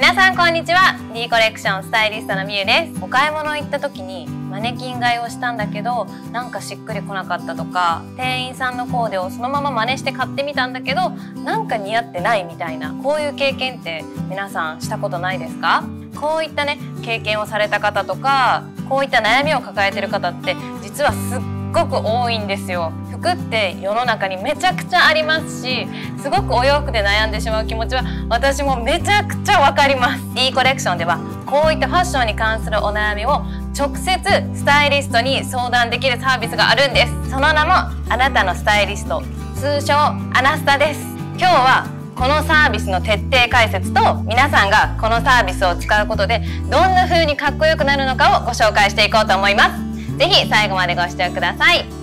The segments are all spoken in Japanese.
皆さんこんにちは。D コレクションスタイリストのみゆです。お買い物行った時にマネキン買いをしたんだけどなんかしっくりこなかったとか店員さんのコーデをそのまま真似して買ってみたんだけどなんか似合ってないみたいなこういう経験って皆さんしたことないですか？こういったね経験をされた方とかこういった悩みを抱えてる方って実はすっごく多いんですよ。服って世の中にめちゃくちゃありますしすごくお洋服で悩んでしまう気持ちは私もめちゃくちゃわかります。D コレクションではこういったファッションに関するお悩みを直接スタイリストに相談できるサービスがあるんです。その名もあなたのスタイリスト通称アナスタです。今日はこのサービスの徹底解説と皆さんがこのサービスを使うことでどんな風にかっこよくなるのかをご紹介していこうと思います。ぜひ最後までご視聴ください。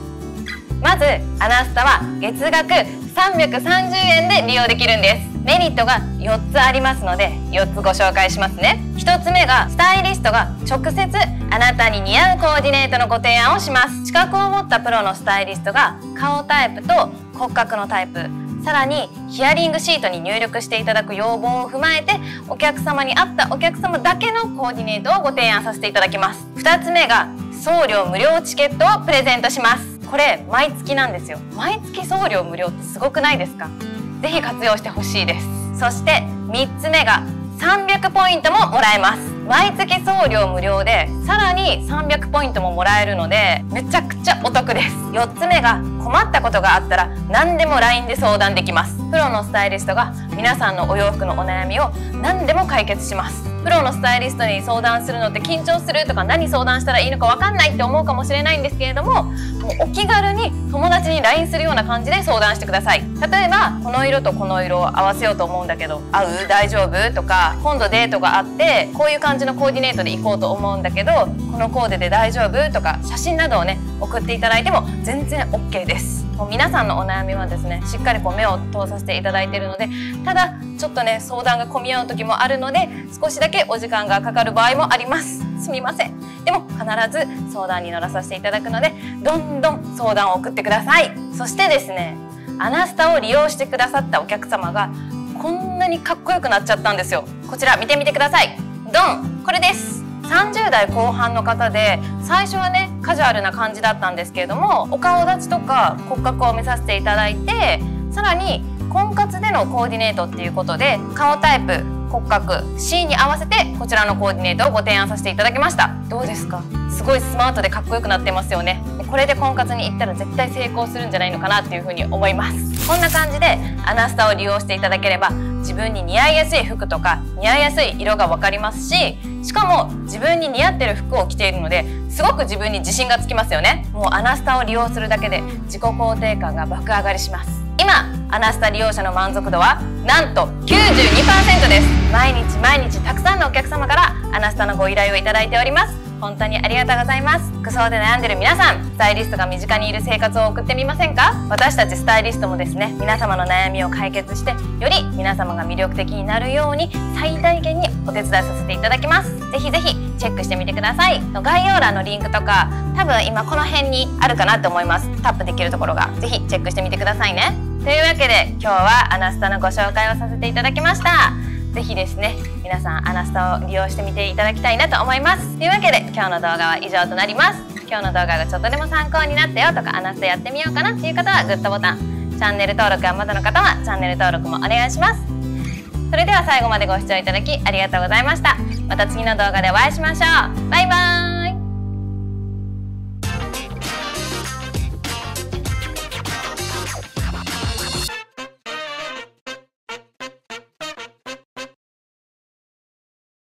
まずアナスタは月額330円で利用できるんです。メリットが4つありますので4つご紹介しますね。1つ目がスタイリストが直接あなたに似合うコーディネートのご提案をします。資格を持ったプロのスタイリストが顔タイプと骨格のタイプ。さらにヒアリングシートに入力していただく要望を踏まえてお客様に合ったお客様だけのコーディネートをご提案させていただきます。2つ目が送料無料チケットをプレゼントします。これ毎月なんですよ。毎月送料無料ってすごくないですか？ぜひ活用してほしいです。そして3つ目が300ポイントももらえます。毎月送料無料でさらに300ポイントももらえるのでめちゃくちゃお得です。4つ目が困ったことがあったら何でも LINE で相談できます。プロのスタイリストが皆さんのお洋服のお悩みを何でも解決します。プロのスタイリストに相談するのって緊張するとか何相談したらいいのか分かんないって思うかもしれないんですけれどももうお気軽に友達に LINE するような感じで相談してください。例えばこの色とこの色を合わせようと思うんだけど合う？大丈夫？とか今度デートがあってこういう感じのコーディネートで行こうと思うんだけどこのコーデで大丈夫？とか写真などをね送っていただいても全然 OK です。もう皆さんのお悩みはですねしっかりこう目を通させていただいているのでただちょっとね相談が混み合う時もあるので少しだけお時間がかかる場合もあります。すみません。でも必ず相談に乗らさせていただくのでどんどん相談を送ってください。そしてですねアナスタを利用してくださったお客様がこんなにかっこよくなっちゃったんですよ。こちら見てみてください。ドン！これです。30代後半の方で最初はねカジュアルな感じだったんですけれどもお顔立ちとか骨格を見させていただいてさらに婚活でのコーディネートっていうことで顔タイプ骨格 C に合わせてこちらのコーディネートをご提案させていただきました。どうですか？すごいスマートでかっこよくなってますよね。これで婚活に行ったら絶対成功するんじゃないのかなっていうふうに思います。こんな感じでアナスタを利用していただければ自分に似合いやすい服とか似合いやすい色が分かりますししかも自分に似合ってる服を着ているのですごく自分に自信がつきますよね。もうアナスタを利用するだけで自己肯定感が爆上がりします。今アナスタ利用者の満足度はなんと92%です。毎日毎日たくさんのお客様からアナスタのご依頼をいただいております。本当にありがとうございます。服装で悩んでる皆さんスタイリストが身近にいる生活を送ってみませんか？私たちスタイリストもですね皆様の悩みを解決してより皆様が魅力的になるように最大限にお手伝いさせていただきます。ぜひぜひチェックしてみてください。概要欄のリンクとか多分今この辺にあるかなって思います。タップできるところが。ぜひチェックしてみてくださいね。というわけで今日はアナスタのご紹介をさせていただきました。ぜひですね皆さんアナスタを利用してみていただきたいなと思います。というわけで今日の動画は以上となります。今日の動画がちょっとでも参考になったよとかアナスタやってみようかなっていう方はグッドボタン。チャンネル登録がまだの方はチャンネル登録もお願いします。それでは最後までご視聴いただきありがとうございました。また次の動画でお会いしましょう。バイバイ。